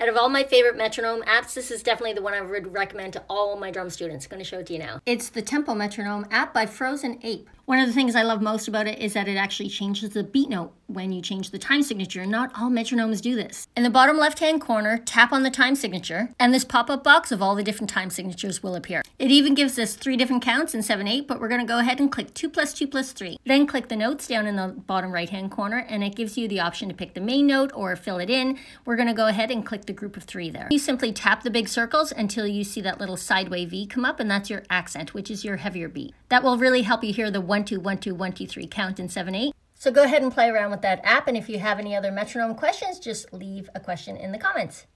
Out of all my favorite metronome apps, this is definitely the one I would recommend to all my drum students. I'm going to show it to you now. It's the Tempo Metronome app by Frozen Ape. One of the things I love most about it is that it actually changes the beat note when you change the time signature. Not all metronomes do this. In the bottom left hand corner, tap on the time signature, and this pop up box of all the different time signatures will appear. It even gives us three different counts in 7 8, but we're going to go ahead and click 2 plus 2 plus 3. Then click the notes down in the bottom right hand corner, and it gives you the option to pick the main note or fill it in. We're going to go ahead and click the group of three there. You simply tap the big circles until you see that little sideway V come up, and that's your accent, which is your heavier beat. That will really help you hear the 1 2 1 2 1 3 count in 7 8. So go ahead and play around with that app. And if you have any other metronome questions, just leave a question in the comments.